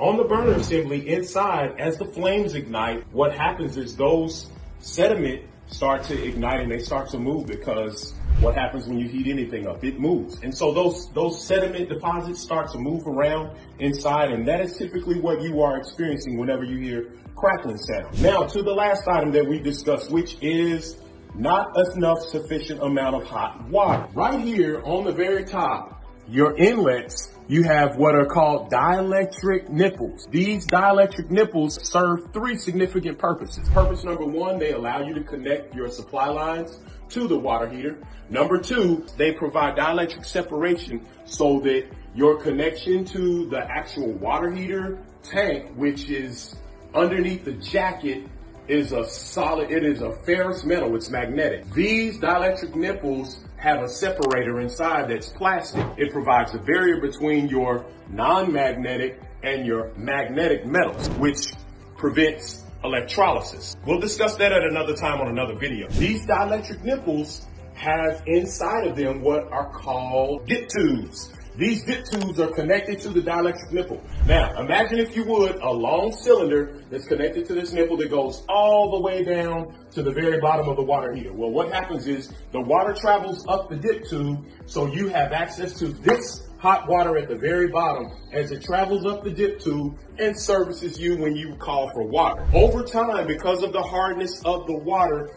On the burner assembly inside, as the flames ignite, what happens is those sediment start to ignite and they start to move because what happens when you heat anything up? It moves. And so those, those sediment deposits start to move around inside and that is typically what you are experiencing whenever you hear crackling sound. Now to the last item that we discussed, which is not enough sufficient amount of hot water. Right here on the very top, your inlets, you have what are called dielectric nipples. These dielectric nipples serve three significant purposes. Purpose number one, they allow you to connect your supply lines to the water heater. Number two, they provide dielectric separation so that your connection to the actual water heater tank, which is underneath the jacket, is a solid, it is a ferrous metal, it's magnetic. These dielectric nipples have a separator inside that's plastic. It provides a barrier between your non-magnetic and your magnetic metals, which prevents electrolysis. We'll discuss that at another time on another video. These dielectric nipples have inside of them what are called dip tubes. These dip tubes are connected to the dielectric nipple. Now, imagine if you would a long cylinder that's connected to this nipple that goes all the way down to the very bottom of the water heater. Well, what happens is the water travels up the dip tube, so you have access to this hot water at the very bottom as it travels up the dip tube and services you when you call for water. Over time, because of the hardness of the water,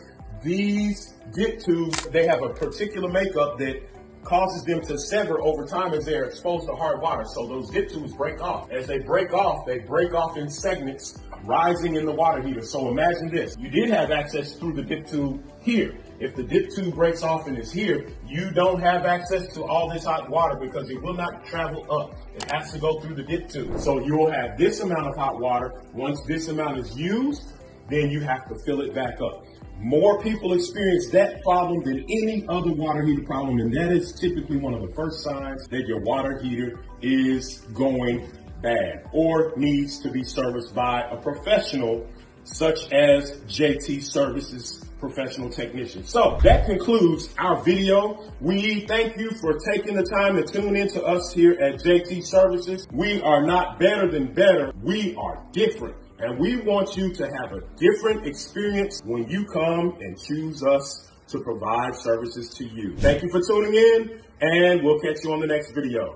these dip tubes, they have a particular makeup that causes them to sever over time as they're exposed to hard water. So those dip tubes break off. As they break off, they break off in segments rising in the water heater. So imagine this. You did have access through the dip tube here. If the dip tube breaks off and is here, you don't have access to all this hot water because it will not travel up. It has to go through the dip tube. So you will have this amount of hot water. Once this amount is used, then you have to fill it back up. More people experience that problem than any other water heater problem, and that is typically one of the first signs that your water heater is going bad or needs to be serviced by a professional such as JT Services professional technician. So that concludes our video. We thank you for taking the time to tune in to us here at JT Services. We are not better than better. We are different. And we want you to have a different experience when you come and choose us to provide services to you. Thank you for tuning in and we'll catch you on the next video.